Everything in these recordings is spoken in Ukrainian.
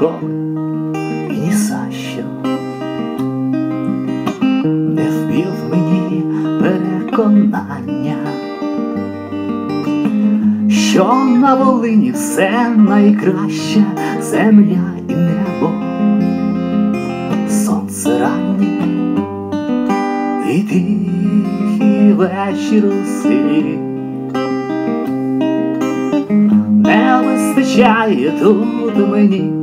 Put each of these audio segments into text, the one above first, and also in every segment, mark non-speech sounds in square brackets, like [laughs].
ніколи і ні за що не вбив мені переконання, що на Волині все найкраще земля і небо, сонце раннє і тихий вечір у селі. Не вистачає тут мені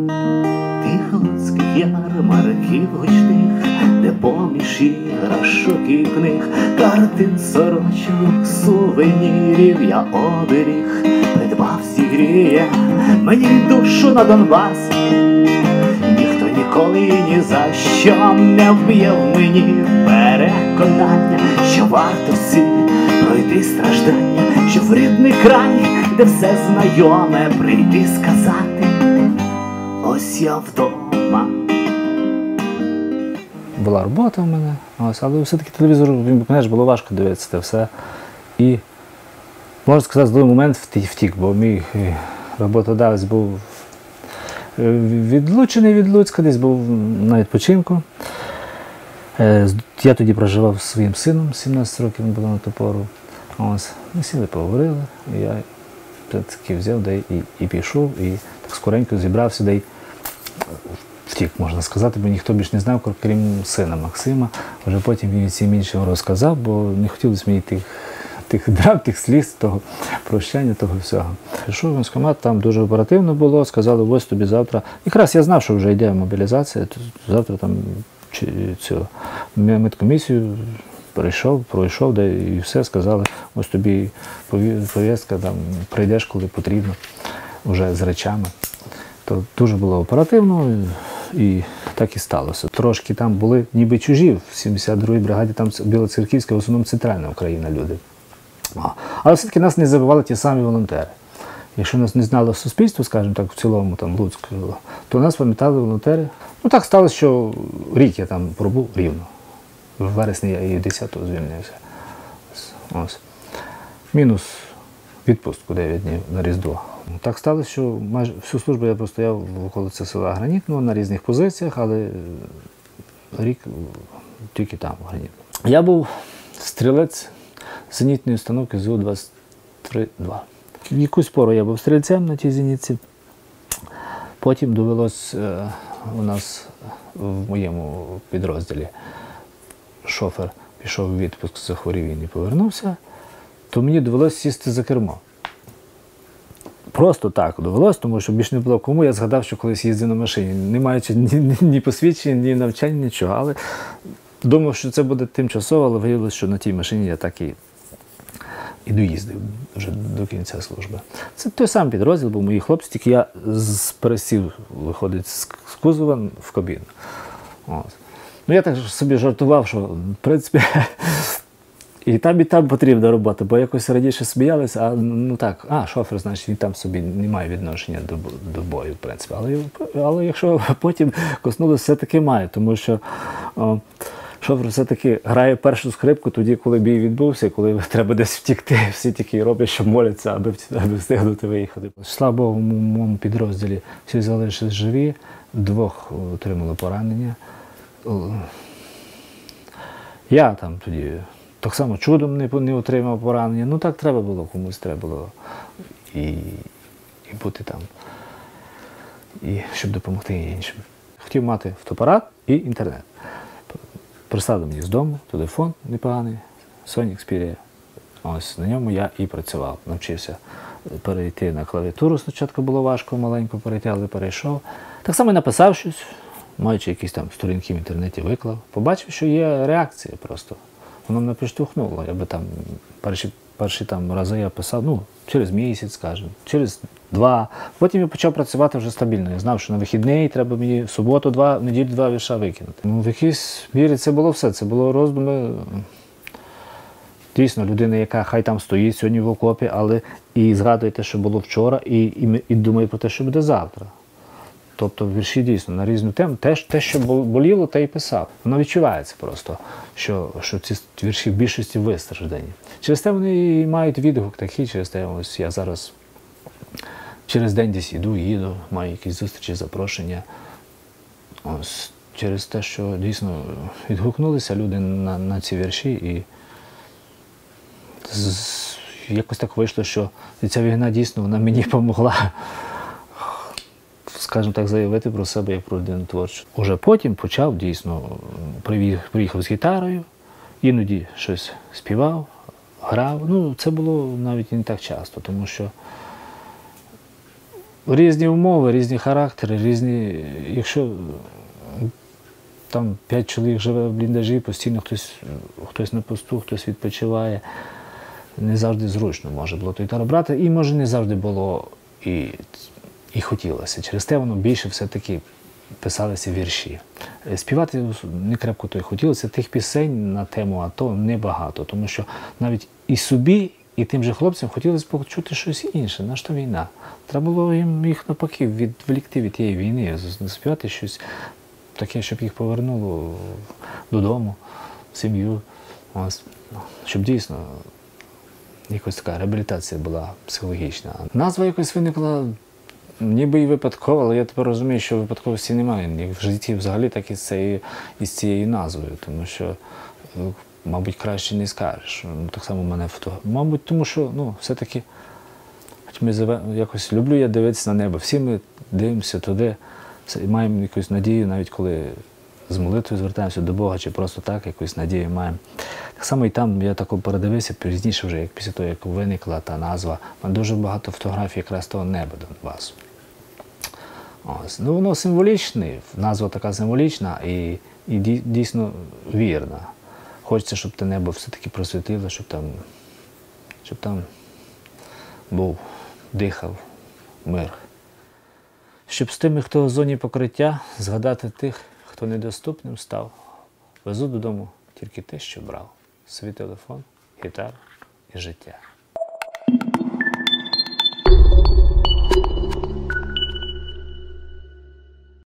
ярмарків гучних, де поміж іграшок і книг, картин сорочок, сувенірів я оберіг, придбав зігріє мені душу на Донбас. Ніхто ніколи ні за що не вб'є в мені переконання, що варто всі пройти страждання, що в рідний край, де все знайоме, прийти сказати, ось я вдома. Була робота в мене, ось, але все-таки телевізор мене ж було важко дивитися це все. І можна сказати, з той момент втік, бо мій е, роботодавець був е, відлучений від Луцька, десь був на відпочинку. Е, Я тоді проживав зі своїм сином, 17 років він було на ту пору. Ось, ми сіли, поговорили, і я таки взяв да, і, і пішов, і так скоренько зібрався, й втік, можна сказати, бо ніхто більш не знав, крім сина Максима. Вже потім він всім іншим розказав, бо не хотілося мені тих, тих драм, тих сліз, того прощання, того всього. Пішов в військкомат, там дуже оперативно було, сказали, ось тобі завтра. Якраз я знав, що вже йде мобілізація, то завтра там цю медкомісію прийшов, пройшов, де і все сказали, ось тобі повістка, там прийдеш, коли потрібно, вже з речами. То дуже було оперативно і так і сталося. Трошки там були ніби чужі в 72-й бригаді, там Білоцерківська, в основному центральна Україна люди. Але все-таки нас не забивали ті самі волонтери. Якщо нас не знало суспільство, скажімо так, в цілому там Луцьк, то нас пам'ятали волонтери. Ну так сталося, що рік я там пробув рівно. В вересні я і 10-го звільнився. Ось. Мінус відпустку 9 днів на Різдво. Так сталося, що майже всю службу я простояв в околиці села Граніт, ну, на різних позиціях, але е, рік е, тільки там, в Граніт. Я був стрілець зенітної установки ЗУ-23-2. В якусь пору я був стрільцем на тій зенітці. Потім довелось е, у нас в моєму підрозділі шофер пішов у відпуск, захворів і не повернувся, то мені довелося сісти за кермо. Просто так довелося, тому що більше не було кому. Я згадав, що колись їздив на машині, не маючи ні, ні, ні посвідчень, ні навчання, нічого. Але думав, що це буде тимчасово, але виявилося, що на тій машині я так і, і доїздив вже до кінця служби. Це той самий підрозділ, був мої хлопці, тільки я з пересів, виходить, з кузова в кабіну. Ну я так собі жартував, що в принципі. [laughs] І там, і там потрібна робота, бо якось раніше сміялися, а ну так, а, шофер, значить, він там собі не має відношення до, до бою, в принципі. Але, але якщо [laughs] потім коснулося, все-таки має, тому що о, шофер все-таки грає першу скрипку тоді, коли бій відбувся, коли [laughs] треба десь втікти, всі тільки роблять, що моляться, аби, аби встигнути виїхати. Слава Богу, в моєму підрозділі всі залишились живі, двох отримали поранення. Я там тоді так само чудом не, не отримав поранення. Ну так треба було, комусь треба було і, і бути там, і щоб допомогти іншим. Хотів мати фотоапарат і інтернет. Прислали мені з дому телефон непоганий, Sony Xperia. Ось на ньому я і працював. Навчився перейти на клавіатуру. Спочатку було важко маленько перейти, але перейшов. Так само написав щось, маючи якісь там сторінки в інтернеті, виклав. Побачив, що є реакція просто. Воно мене підштовхнуло. Я би там перші, перші там рази я писав, ну, через місяць, скажімо, через два. Потім я почав працювати вже стабільно. Я знав, що на вихідний треба мені в суботу два, неділю два вірша викинути. Ну, в якійсь мірі це було все. Це було роздуми. Дійсно, людина, яка хай там стоїть сьогодні в окопі, але і згадує те, що було вчора, і, і, і думає про те, що буде завтра. Тобто вірші дійсно на різну тему. Те, те, що боліло, те й писав. Воно відчувається просто, що, що ці вірші в більшості вистраждані. Через те вони і мають відгук такий, через те ось я зараз Через день десь іду, їду, маю якісь зустрічі, запрошення. Ось через те, що дійсно відгукнулися люди на, на ці вірші, і з- якось так вийшло, що ця війна дійсно вона мені [laughs] допомогла, скажімо так, заявити про себе як про людину творчу. Уже потім почав дійсно, приїхав з гітарою, іноді щось співав, грав. Ну, це було навіть не так часто, тому що різні умови, різні характери, різні. Якщо там п'ять чоловік живе в бліндажі, постійно хтось, хтось на посту, хтось відпочиває. Не завжди зручно може було ту гітару брати, і може не завжди було і, і хотілося. Через те воно більше все-таки писалися вірші. Е, Співати не крепко то й хотілося. Тих пісень на тему АТО небагато, тому що навіть і собі, і тим же хлопцям хотілося почути щось інше. На що війна? Треба було їм їх навпаки відволікти від тієї війни, заспівати щось таке, щоб їх повернуло додому, в сім'ю. Ось. Щоб дійсно якось така реабілітація була психологічна. Назва якось виникла ніби і випадково, але я тепер розумію, що випадковості немає ні в житті взагалі, так і з, цією, і з цією назвою, тому що, е, мабуть, краще не скажеш. Ну, Так само мене фото. Мабуть, тому що ну, все-таки Хоч ми якось люблю я дивитися на небо. Всі ми дивимося туди і маємо якусь надію, навіть коли з молитвою звертаємося до Бога, чи просто так, якусь надію маємо. Так само і там я тако передивився пізніше, вже як після того, як виникла та назва. Дуже багато фотографій якраз того неба Донбасу. Ось. Ну, воно символічне, назва така символічна і, і дійсно вірна. Хочеться, щоб те небо все-таки просвітило, щоб там, щоб там був, дихав мир. Щоб з тими, хто в зоні покриття, згадати тих, хто недоступним став, везу додому тільки те, що брав: свій телефон, гітару і життя.